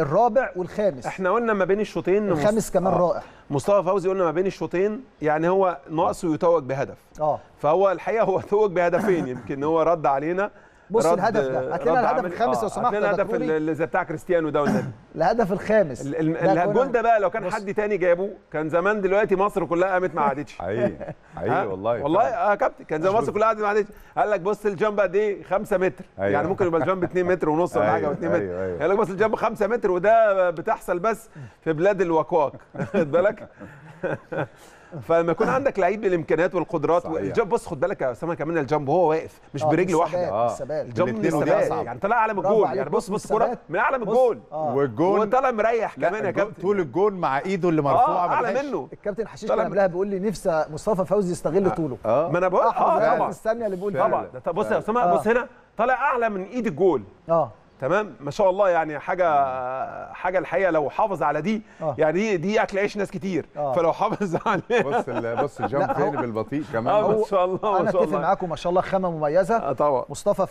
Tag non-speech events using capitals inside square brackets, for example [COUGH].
الرابع والخامس. إحنا قلنا ما بين الشوطين الخامس كمان رائع. مصطفى فوزي قلنا ما بين الشوطين يعني هو ناقصه يتوج بهدف. آه. فهو الحقيقة هو [LAUGHS] توج بهدفين يمكن هو رد علينا. بص رد- الهدف ده. هات لنا الهدف. الخامس لو آه، سمحت هات لنا يا الهدف. اللي زي بتاع كريستيانو ده والنبي [LAUGHS] الهدف الخامس الجول ده بقى لو كان. حد تاني جابه كان زمان دلوقتي مصر كلها قامت ما عادتش [LAUGHS] [LAUGHS] حقيقي؟ حقيقي والله والله. آه يا كابتن كان زمان مصر كلها قامت ما عادتش قال لك بص الجنب قد إيه 5 متر أيوة. يعني ممكن يبقى الجنب 2 متر ونص ولا حاجة أيوة، أو 2 متر أيوة، أيوة. قال لك بص الجنب 5 متر وده بتحصل بس في بلاد الوكواك خد بالك [LAUGHS] فلما يكون عندك لعيب بالامكانيات والقدرات صحيح. والجنب بص خد بالك يا اسامه كمان الجنب وهو واقف مش آه، برجل واحدة آه. الاتنين ودي بالثبات أصعب. يعني طلع اعلى من الجول. يعني بص بص بالثبات. من أعلى من. الجون آه. والجون وطلع مريح كمان يا كابتن طول الجون مع إيده اللي آه مرفوعه ما أعلى. منه الكابتن حشيش طلع كان من- قبلها بيقول لي نفسي مصطفى فوزي يستغل طوله آه ما أنا بقول آه طبعا الثانية اللي بيقول فعلا. طبعا بص يا. اسامه آه. بص هنا طالع أعلى من إيد الجول آه تمام؟ ما شاء الله يعني حاجة حاجة الحقيقة لو حافظ على دي آه. يعني دي دي أكل عيش ناس كتير. آه. فلو حافظ عليها بص بص الجامب فين بالبطيء كمان. ما شاء الله أنا ما شاء أتفق الله. معاكم ما شاء الله خامة مميزة. آه طبعا. مصطفى